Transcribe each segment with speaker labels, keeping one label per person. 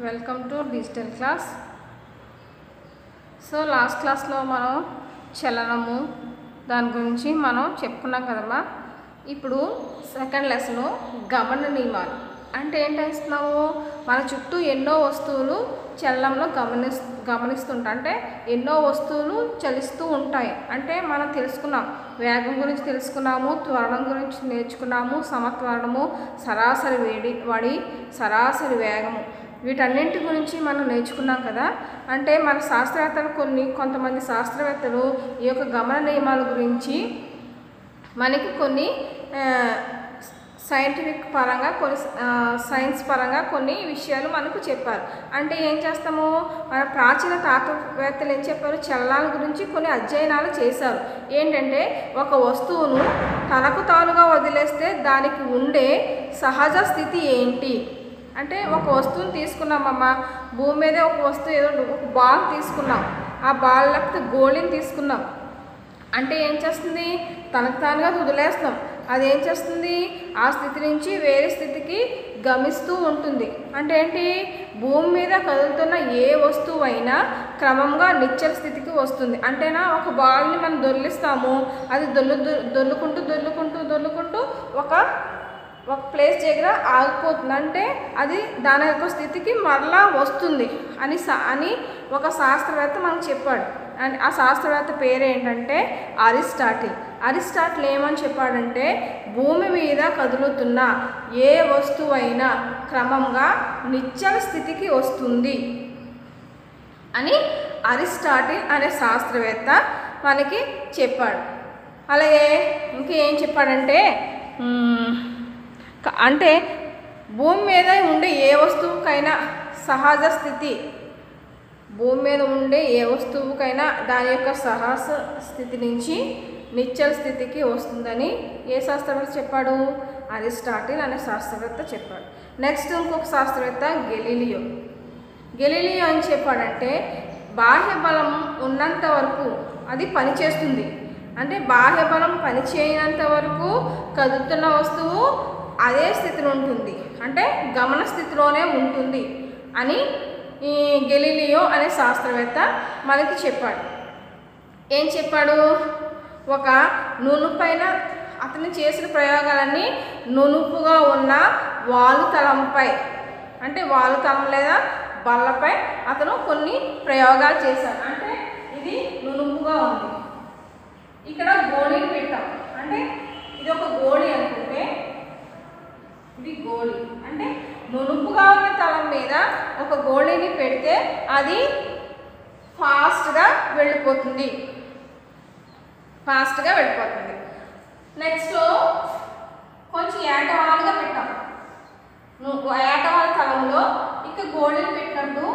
Speaker 1: Welcome to digital class so last క్లాస్లో మనం చలనము దాని గురించి మనం చెప్పుకున్నాం కదమ్మా ఇప్పుడు సెకండ్ లెసన్ గమన నియమాలు అంటే ఏంటేస్తున్నాము మన చుట్టూ ఎన్నో వస్తువులు చలనంలో గమనిస్ గమనిస్తుంటా అంటే ఎన్నో వస్తువులు చలిస్తూ ఉంటాయి. అంటే మనం తెలుసుకున్నాం. వేగం గురించి తెలుసుకున్నాము త్వరణం గురించి నేర్చుకున్నాము సమత్వరణము సరాసరి వేడి వడి సరాసరి వేగము. వీటన్నింటి గురించి మనం నేర్చుకున్నాం కదా. అంటే మన శాస్త్రవేత్తలు కొన్ని కొంతమంది శాస్త్రవేత్తలు ఈ యొక్క గమన నియమాల గురించి మనకి కొన్ని సైంటిఫిక్ పరంగా కొన్ని సైన్స్ పరంగా కొన్ని విషయాలు మనకు చెప్పారు. అంటే ఏం చేస్తాము? మన ప్రాచీన తాత్వవేత్తలు ఏం చెప్పారు? చలనాల గురించి కొన్ని అధ్యయనాలు చేశారు. ఏంటంటే ఒక వస్తువును తనకు తానుగా వదిలేస్తే దానికి ఉండే సహజ స్థితి ఏంటి? అంటే ఒక వస్తువుని తీసుకున్నామమ్మా భూమి మీదే ఒక వస్తువు ఏదో ఒక బాల్ తీసుకున్నాం. ఆ బాల్ లేకపోతే గోళీని తీసుకున్నాం. అంటే ఏం చేస్తుంది? తనకు తానుగా వదిలేస్తాం అది ఏం చేస్తుంది? ఆ స్థితి నుంచి వేరే స్థితికి గమిస్తూ ఉంటుంది. అంటే ఏంటి? భూమి మీద కదులుతున్న ఏ వస్తువు అయినా క్రమంగా నిచ్చల స్థితికి వస్తుంది. అంటేనా ఒక బాల్ని మనం దొల్లిస్తాము అది దొల్లు దొల్లుకుంటూ దొల్లుకుంటూ దొల్లుకుంటూ ఒక ఒక ప్లేస్ దగ్గర ఆగిపోతుంది. అంటే అది దాని యొక్క స్థితికి మరలా వస్తుంది అని సా- అని ఒక శాస్త్రవేత్త మనకు చెప్పాడు. అండ్ ఆ శాస్త్రవేత్త పేరు ఏంటంటే అరిస్టాటిల్. అరిస్టాటిల్ ఏమని చెప్పాడంటే భూమి మీద కదులుతున్న ఏ వస్తువైనా క్రమంగా నిశ్చల స్థితికి వస్తుంది అని అరిస్టాటిల్ అనే శాస్త్రవేత్త మనకి చెప్పాడు. అలాగే ఇంకేం చెప్పాడంటే అంటే భూమి మీద ఉండే ఏ వస్తువుకైనా సహజ స్థితి. భూమి మీద ఉండే ఏ వస్తువుకైనా దాని యొక్క సహజ స్థితి నుంచి నిశ్చల స్థితికి వస్తుందని ఏ శాస్త్రవేత్త చెప్పాడు? అరిస్టాటిల్ అనే శాస్త్రవేత్త చెప్పాడు. నెక్స్ట్ ఇంకొక శాస్త్రవేత్త గెలీలియో. గెలీలియో అని చెప్పాడంటే బాహ్య బలం ఉన్నంత వరకు అది పనిచేస్తుంది. అంటే బాహ్య బలం పనిచేయనంత వరకు కదులుతున్న వస్తువు అదే స్థితిలో ఉంటుంది. అంటే గమన స్థితిలోనే ఉంటుంది అని ఈ గెలీలియో అనే శాస్త్రవేత్త మనకి చెప్పాడు. ఏం చెప్పాడు? ఒక నూనె పైన అతను చేసిన ప్రయోగాలన్నీ నునుపుగా ఉన్న వాలు తలంపై అంటే వాలు తలం లేదా బల్లపై అతను కొన్ని ప్రయోగాలు చేశాడు. అంటే ఇది నునుపుగా ఉంది ఇక్కడ గోళీని పెట్టాం అంటే ఇది ఒక గోళీ అనుకుంటే ఇది గోళీ అంటే నునుపుగా ఉన్న తలం మీద ఒక గోళీని పెడితే అది ఫాస్ట్గా వెళ్ళిపోతుంది. ఫాస్ట్గా వెళ్ళిపోతుంది. నెక్స్ట్ కొంచెం ఏటవాలుగా పెట్టాం నువ్వు ఏటవాల తలంలో ఇక గోళీని పెట్టినట్టు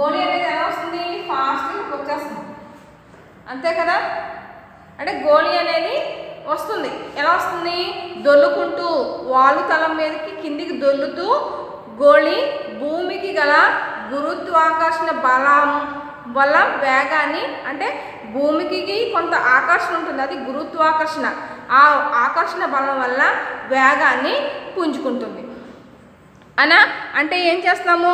Speaker 1: గోళీ అనేది ఎలా వస్తుంది? ఫాస్ట్గా వచ్చేస్తుంది. అంతే కదా? అంటే గోళీ అనేది వస్తుంది. ఎలా వస్తుంది? దొల్లుకుంటూ వాలు తలం మీదకి కిందికి దొల్లుతూ గోళీ భూమికి గల గురుత్వాకర్షణ బలం వల్ల వేగాన్ని అంటే భూమికి కొంత ఆకర్షణ ఉంటుంది. అది గురుత్వాకర్షణ. ఆ ఆకర్షణ బలం వల్ల వేగాన్ని పుంజుకుంటుంది. అనా అంటే ఏం చేస్తాము?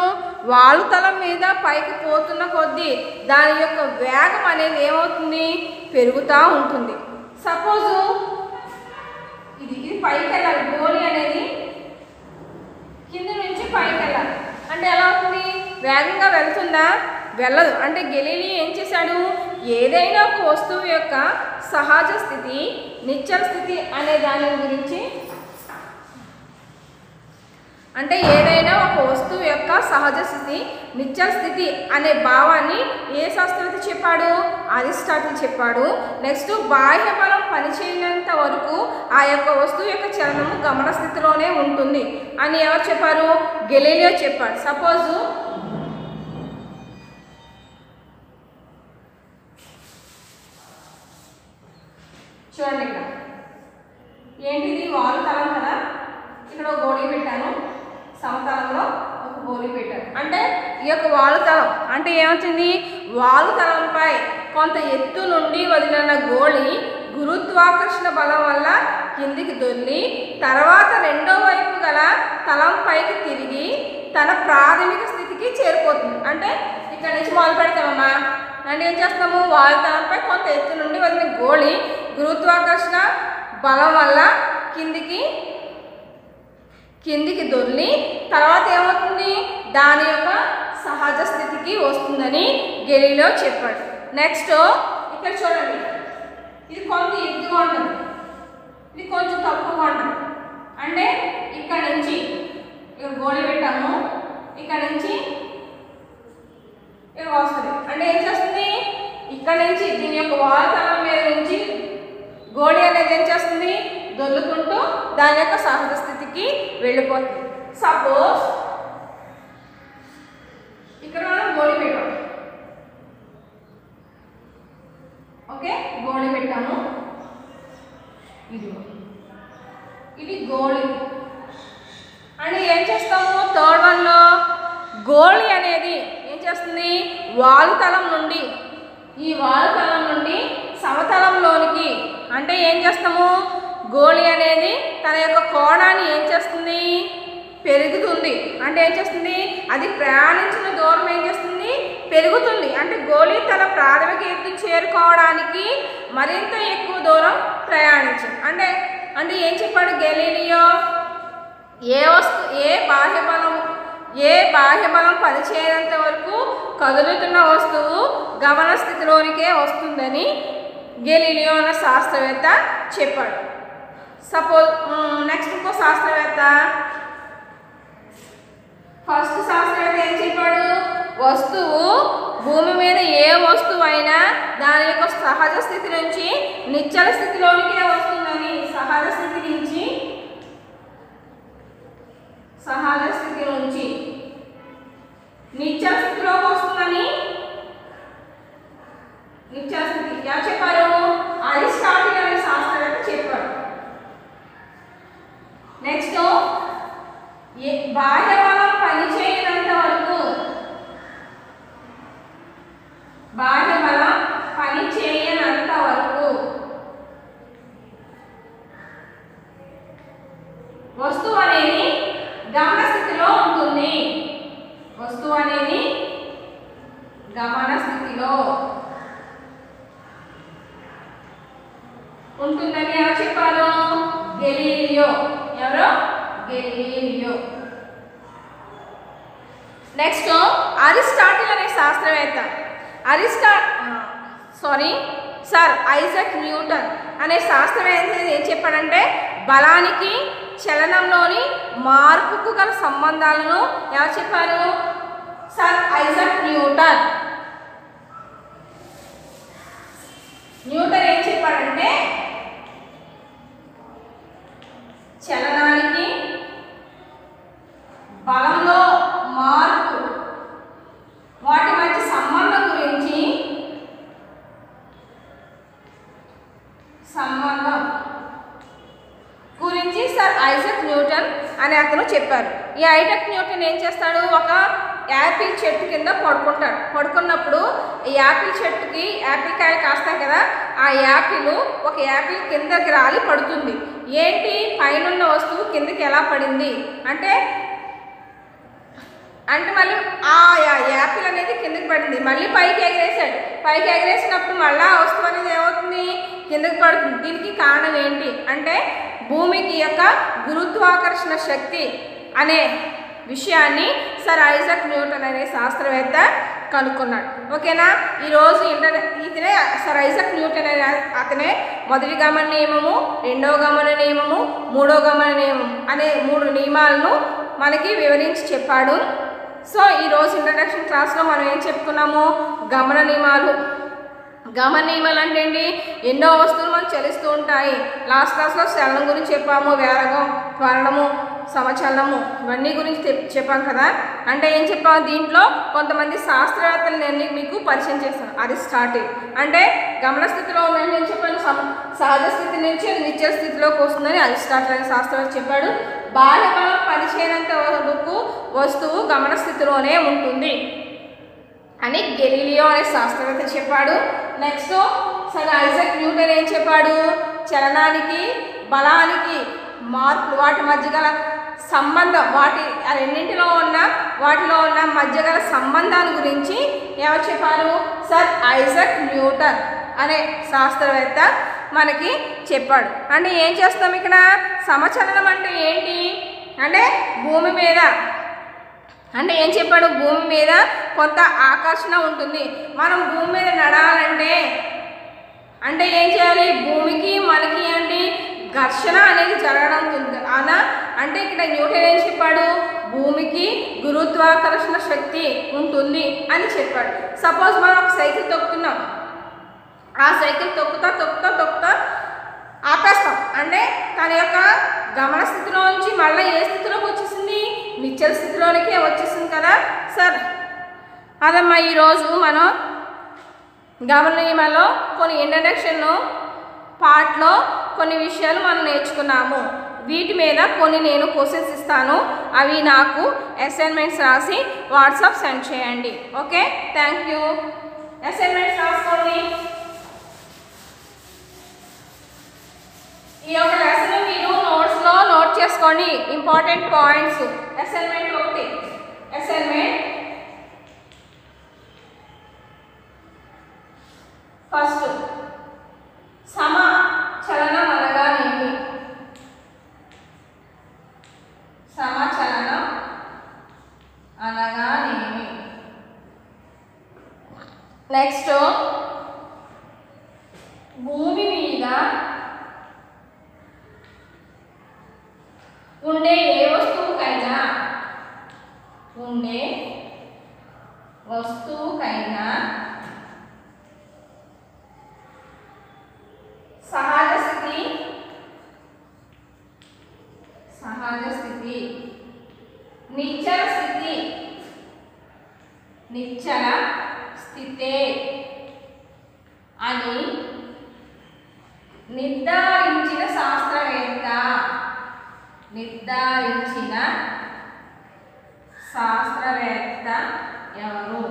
Speaker 1: వాలుతలం మీద పైకి పోతున్న కొద్దీ దాని యొక్క వేగం అనేది ఏమవుతుంది? పెరుగుతూ ఉంటుంది. సపోజు ఇది ఇది పైకి వెళ్ళాలి గోలి అనేది కింద నుంచి పైకి వెళ్ళాలి అంటే ఎలా అవుతుంది? వేగంగా వెళ్తుందా? వెళ్ళదు. అంటే గెలీలి ఏం చేశాడు? ఏదైనా ఒక వస్తువు యొక్క సహజ స్థితి నిత్యల స్థితి అనే దాని గురించి అంటే ఏదైనా ఒక వస్తువు యొక్క సహజ స్థితి నిత్యల స్థితి అనే భావాన్ని ఏ శాస్త్రవేత్త చెప్పాడు? అరిస్టాటిల్ చెప్పాడు. నెక్స్ట్ బాహ్య బలం పనిచేయనంత వరకు ఆ యొక్క వస్తువు యొక్క చలనము గమన స్థితిలోనే ఉంటుంది అని ఎవరు చెప్పారు? గెలీలియో చెప్పాడు. సపోజు చూడండి ఇక్కడ. ఏంటిది? వాలు తలం కదా? ఇక్కడ ఒక గోళీ పెట్టాను. సమతలంలో ఒక గోళీ పెట్టాను. అంటే ఈ యొక్క వాలు తలం అంటే ఏమొచ్చింది? వాలు తలంపై కొంత ఎత్తు నుండి వదిలిన గోళి గురుత్వాకర్షణ బలం వల్ల కిందికి దొల్లి తర్వాత రెండో వైపు గల తలం పైకి తిరిగి తన ప్రాథమిక స్థితికి స్థితికి చేరిపోతుంది. అంటే ఇక్కడ నుంచి మొదలు పెడతామమ్మా. అంటే ఏం చేస్తాము వాయుతలంపై కొంత ఎత్తు నుండి వదిలిన గోళి గురుత్వాకర్షణ బలం వల్ల కిందికి కిందికి దొర్లి తర్వాత ఏమవుతుంది? దాని యొక్క సహజ స్థితికి వస్తుందని గెలీలో చెప్పాడు. నెక్స్ట్ ఇక్కడ చూడండి. ఇది కొంత ఎత్తుగా ఉంటుంది ఇది కొంచెం తక్కువగా ఉంటుంది అంటే ఇక్కడ నుంచి ఇక్కడ గోళీ పెట్టాము ఇక్కడ నుంచి ఇక్కడ వస్తుంది అంటే ఏం చేస్తుంది ఇక్కడ నుంచి దీని యొక్క వాతావరణం మీద నుంచి గోళీ అనేది ఏం చేస్తుంది దొల్లుకుంటూ దాని యొక్క సహజ స్థితికి వెళ్ళిపోతుంది సపోజ్ ఇక్కడ మనం గోళీ పెట్టాం ఓకే గోళి పెట్టాము ఇది ఇది గోళి. అంటే ఏం చేస్తాము? థర్డ్ వన్లో గోళి అనేది ఏం చేస్తుంది? వాలుతలం నుండి ఈ వాలుతలం నుండి సమతలంలోనికి అంటే ఏం చేస్తాము? గోళి అనేది తన యొక్క కోణాన్ని ఏం చేస్తుంది? పెరుగుతుంది. అంటే ఏం చేస్తుంది? అది ప్రయాణించిన దూరం ఏం చేస్తుంది? పెరుగుతుంది. అంటే గోళీ తన ప్రాథమిక ఎత్తు చేరుకోవడానికి మరింత ఎక్కువ దూరం ప్రయాణించింది అంటే అంటే ఏం చెప్పాడు గెలీలియో? ఏ వస్తు ఏ బాహ్య బలం ఏ బాహ్య బలం పనిచేయనంత వరకు కదులుతున్న వస్తువు గమన స్థితిలోనికే వస్తుందని గెలీలియో అన్న శాస్త్రవేత్త చెప్పాడు. సపోజ్ నెక్స్ట్ ఇంకో శాస్త్రవేత్త. ఫస్ట్ శాస్త్రవేత్త ఏం చెప్పాడు? వస్తువు భూమి మీద ఏ వస్తువు అయినా దాని యొక్క సహజ స్థితి నుంచి నిశ్చల స్థితిలోనికే వస్తుందని సహజ స్థితి నుంచి సహజ స్థితి నుంచి నిత్య స్థితిలోకి వస్తుందని నిత్య స్థితి ఎలా చెప్పారు? అరిస్టాటిల్ అనే శాస్త్రవేత్త చెప్పారు. నెక్స్ట్ ఏ బాయ్ బలం పనిచేయనంత వరకు బాహ్య బలం పని చేయనంత వరకు వస్తువు అనేది గమన స్థితిలో ఉంటుంది వస్తువు అనేది గమన స్థితిలో ఉంటుందని ఎవరు చెప్పారు గెలీలియో ఎవరు? గెలీలియో నెక్స్ట్ అరిస్టాటిల్ అనే శాస్త్రవేత్త. అరిస్టా సారీ సార్ ఐజక్ న్యూటన్ అనే శాస్త్రవేత్త ఏం చెప్పాడంటే బలానికి చలనంలోని మార్పుకు గల సంబంధాలను ఎవరు చెప్పారు? సార్ ఐజక్ న్యూటన్ న్యూటన్ ఏం చెప్పాడంటే చలనానికి బలంలో మార్పు. వాటి మధ్య సంబంధం గురించి సంబంధం గురించి సార్ ఐజక్ న్యూటన్ అనే అతను చెప్పారు. ఈ ఐజక్ న్యూటన్ ఏం చేస్తాడు? ఒక యాపిల్ చెట్టు కింద పడుకుంటాడు. పడుకున్నప్పుడు ఈ యాపిల్ చెట్టుకి యాపిల్ కాయలు కాస్తాయి కదా ఆ యాపిల్ ఒక యాపిల్ కిందకి రాలి పడుతుంది. ఏంటి? పైనున్న వస్తువు కిందకి ఎలా పడింది? అంటే అంటే మళ్ళీ ఆ యా- యాపిల్ అనేది కిందకి పడింది. మళ్ళీ పైకి ఎగరేసాడు పైకి ఎగరేసినప్పుడు మళ్ళీ ఆ వస్తువు అనేది ఏమవుతుంది? కిందకి పడుతుంది. దీనికి కారణం ఏంటి? అంటే భూమికి యొక్క గురుత్వాకర్షణ శక్తి అనే విషయాన్ని సర్ ఐజక్ న్యూటన్ అనే శాస్త్రవేత్త కనుక్కున్నాడు. ఓకేనా? ఈరోజు ఇంటర్ ఇతనే సర్ ఐజక్ న్యూటన్ అనే అతనే మొదటి గమన నియమము రెండవ గమన నియమము మూడవ గమన నియమం అనే మూడు నియమాలను మనకి వివరించి చెప్పాడు. సో ఈరోజు ఇంట్రడక్షన్ క్లాస్లో మనం ఏం చెప్పుకున్నాము? గమన నియమాలు. గమన నియమాలు అంటే ఏంటి? ఎన్నో వస్తువులు మనం చెల్లిస్తూ ఉంటాయి. లాస్ట్ క్లాస్లో చలనం గురించి చెప్పాము వేరగం త్వరణము. సమచలనము. ఇవన్నీ గురించి చెప్పాం కదా. అంటే ఏం చెప్పాం? దీంట్లో కొంతమంది శాస్త్రవేత్తలు నేను మీకు పరిచయం చేస్తాను. అది స్టార్టింగ్. అంటే గమన స్థితిలో ఉందని నేను చెప్పాను. సహజ స్థితి నుంచి నిత్య స్థితిలోకి వస్తుందని అది స్టార్ట్ అనే శాస్త్రవేత్త చెప్పాడు. బాహ్య పరిచయనంత పనిచేయనంత వరకు వస్తువు గమన స్థితిలోనే ఉంటుంది అని గెలీలియో అనే శాస్త్రవేత్త చెప్పాడు. నెక్స్ట్ సర్ ఐజక్ న్యూటన్ ఏం చెప్పాడు? చలనానికి బలానికి మార్పులు వాటి మధ్య గల సంబంధం వాటి రెండింటిలో ఉన్న వాటిలో ఉన్న మధ్య గల సంబంధాల గురించి ఎవరు చెప్పారు? సర్ ఐజక్ న్యూటన్ అనే శాస్త్రవేత్త మనకి చెప్పాడు. అంటే ఏం చేస్తాం ఇక్కడ? సమచలనం అంటే ఏంటి? అంటే భూమి మీద. అంటే ఏం చెప్పాడు? భూమి మీద కొంత ఆకర్షణ ఉంటుంది. మనం భూమి మీద నడాలంటే అంటే ఏం చేయాలి? భూమికి మనకి ఏంటి? ఘర్షణ అనేది జరగడం ఉంటుంది అలా అంటే ఇక్కడ న్యూటన్ ఏం చెప్పాడు? భూమికి గురుత్వాకర్షణ శక్తి ఉంటుంది అని చెప్పాడు. సపోజ్ మనం ఒక సైకిల్ తొక్కుతున్నాం. ఆ సైకిల్ తొక్కుతా తొక్కుతా తొక్కుతా ఆపేస్తాం. అంటే తన యొక్క గమన స్థితిలో నుంచి మళ్ళీ ఏ స్థితిలోకి వచ్చేసింది? నిశ్చల స్థితిలోనికి వచ్చేసింది కదా? సరే. అదమ్మా ఈరోజు మనం గమనీయమలో కొన్ని ఇంట్రడక్షన్ను పార్ట్లో కొన్ని విషయాలు మనం నేర్చుకున్నాము. వీటి మీద కొన్ని నేను క్వశ్చన్స్ ఇస్తాను. అవి నాకు అసైన్మెంట్స్ రాసి వాట్సాప్ సెండ్ చేయండి. ఓకే? థ్యాంక్ యూ అసైన్మెంట్స్ రాసుకోండి. ఈ యొక్క లెసన్ మీరు నోట్స్లో నోట్ చేసుకోండి. ఇంపార్టెంట్ పాయింట్స్ అసైన్మెంట్ ఒకటి. అసైన్మెంట్ ఫస్ట్ సమచలనం అనగానేమి సమచలనం అనగానేమి నెక్స్ట్ భూమి మీద ఉండే ఏ వస్తువుకైనా ఉండే వస్తువుకైనా సహజ స్థితి సహజ స్థితి నిశ్చల స్థితి నిశ్చల స్థితే అని నిర్ధారించిన శాస్త్రవేత్త నిర్ధారించిన శాస్త్రవేత్త ఎవరు?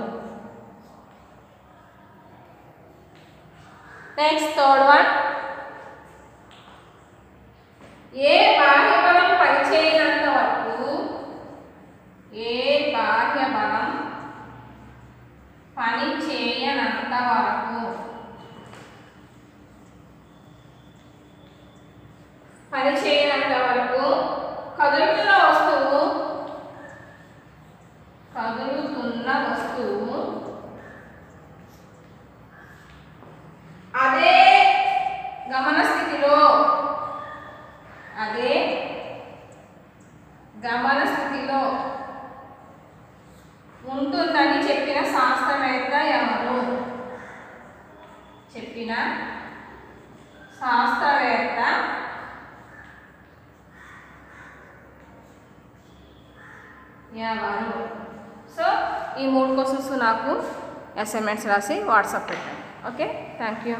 Speaker 1: నెక్స్ట్ థర్డ్ వన్ ఏ బాహ్య బలం పనిచేయనంత వరకు ఏ బాహ్య బలం పని చేయనంత వరకు పని చేయనంత వరకు కదులుతున్న వస్తువు కదులుతున్న వస్తువు అదే గమన స్థితిలో అదే గమన స్థితిలో ఉంటుందని చెప్పిన శాస్త్రవేత్త ఎవరు? చెప్పిన శాస్త్రవేత్త ఎవరు సో ఈ మూడు క్వశ్చన్స్ నాకు అసైన్మెంట్స్ రాసి వాట్సాప్ పెట్టండి ఓకే థ్యాంక్ యూ